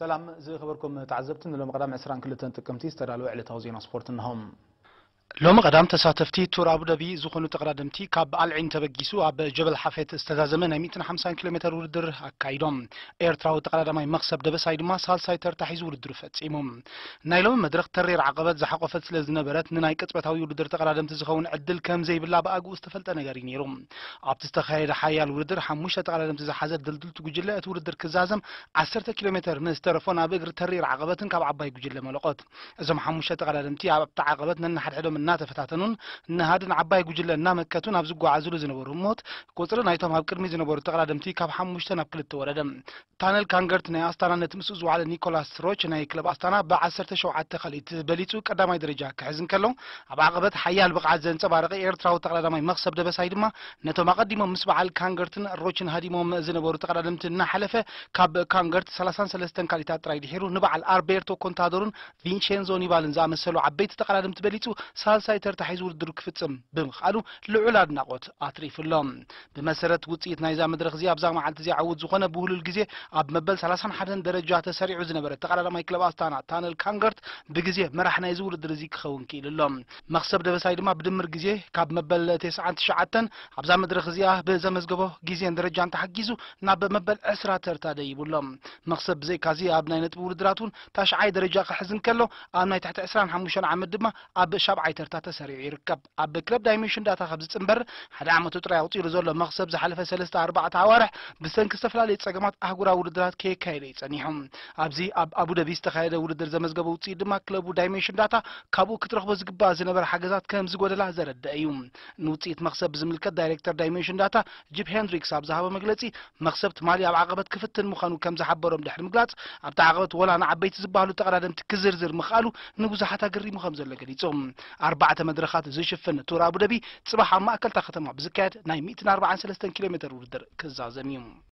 سلام زي خبركم تعذبت من المقدام عسران كل تنتكمتي استرالوا على توزينا سبورت انهم ሎሚ ቀዳም ተሳተፍቲ ቱር ኣቡዳቢ ዝኾኑ ተቐዳድምቲ ካብ በዓል ዒን ተበጊሱ ኣብ ጀበል ሓፌት ዝተዛዘመ ናይ 150 ኪሎ ሜትር ውድድር ኣካይዶም ኤርትራዊ ተቐዳዳማይ መክሰብ ደበሳይ ድማ ሳልሳይ ተርታ ሒዙ ውድድር ፈጺሞም ናይ ሎሚ መድረክ ተሬር ዓቐበት ዝሓቆፈት ስለ ዝነበረት ንናይ ቅፅበታዊ ውድድር ተቐዳድምቲ ዝኸውን ዕድል ከም ዘይብላ ብኣግኡ ዝተፈልጠ ነገር እዩ ነይሩ ኣብቲ ዝተካየደ ሓያል ውድድር ሓሙሽተ ተቐዳድምቲ ዝሓዘ ድልድልቲ ጉጅለ እቲ ውድድር ክዛዘም 10 ኪሎ ሜትር ምስተረፎን ኣብ እግሪ ተሬር ዓቐበትን ካብ ዓባይ ጉጅለ መለቆት እዞም ሓሙሽተ ተቐዳድምቲ ኣብቲ ዓቐበት ነናሓድሕዶም ሒዞም እናተፈታተኑን ንሃድን ዓባይ ጉጅለ እናመከቱን ኣብ ዝጓዓዝሉ ዝነበሩ እሞት ቁፅሪ ናይቶም ኣብ ቅድሚ ዝነበሩ ተቀዳድምቲ ካብ ሓሙሽተ ናብ ክልተ ወረደ ታነል ካንገርት ናይ ኣስታና ነቲ ምስኡ ዝዋዕለ ኒኮላስ ሮች ናይ ክለብ ኣስታና ብዓሰርተ ሸውዓተ ከሊእት በሊፁ ቀዳማይ ደረጃ ክሕዝን ከሎ ኣብ ዓቕበት ሓያል ብቕዓት ዘንፀባረቀ ኤርትራዊ ተቀዳዳማይ መክሰብ ደበሳይ ድማ ነቶም ኣቐዲሞም ምስ በዓል ካንገርትን ሮችን ሃዲሞም ዝነበሩ ተቀዳድምቲ እናሓለፈ ካብ ካንገርት 33 ካሊታት ጥራይ ድሒሩ ንበዓል ኣርቤርቶ ኮንታዶርን ቪንቼንዞ ኒባልን ዝኣመሰሉ ዓበይቲ ተቀዳድምቲ በሊፁ سالسای ترتحیز ول درک فتصم بمخالو لعولاد نقد آتری فلام به مسیرت وقتی نایزام درخ زیاب زعم علتی عود زخنه بول الجزیه آب مبل سالسان حدن درجات سریع عزنه برد تقریبا ما یکلا باستانه تان الکانگرت بگزیه مرح نایز درزیک خون کیل لام مخسرب دوستای ما بدم مرگزیه کاب مبل تیس عنت شعاتن عب زعم درخ زیاه به زم زجبه جزیه درجات تحقیزو نب مبل اسرات ترتادی بولام مخسرب زی کازی آب نایت بول دراتون تاش عای درجات حزن کلو آب نایت تحت اسران حموشان عمد دم آب شبعی ፋይተርታት ተሰሪዑ ይርከብ ኣብ ክለብ ዳይሜንሽን ዳታ ካብ ዝፅምበር ሓደ ዓመቱ ጥራይ ኣውፂሉ ዘሎ መኽሰብ ዝሓለፈ ሰለስተ ኣርባዕተ ኣዋርሕ ብሰንኪ ዝተፈላለዩ ፀገማት ኣህጉራዊ ውድድራት ከየካየደ ይፀኒሖም ኣብዚ ኣብ ኣቡደቢ ዝተካየደ ውድድር ዘመዝገበ ውፅኢት ድማ ክለቡ ዳይሜንሽን ዳታ ካብኡ ክትረክቦ ዝግባእ ዝነበረ ሓገዛት ከም ዝጎደላ ዘረድአ እዩ ንውፅኢት መኽሰብ ብዝምልከት ዳይሬክተር ዳይሜንሽን ዳታ ጂፕ ሄንድሪክስ ኣብ ዝሃበ መግለፂ መኽሰብ ትማሊ ኣብ ዓቐበት ክፍትን ምዃኑ ከም ዝሓበሮም ድሕሪ ምግላፅ ኣብቲ ዓቐበት ወላ ንዓበይቲ ዝበሃሉ ተቐዳደምቲ ክዝርዝር ምኽኣሉ ንብዙሓት ኣገሪሙ ከም ዘሎ ገሊፆም أربعة مدرخات زيشفن تورا أبو دبي تصبح عم أكل تختمع بزكاة ناي 143 كيلومتر وردر كزازميم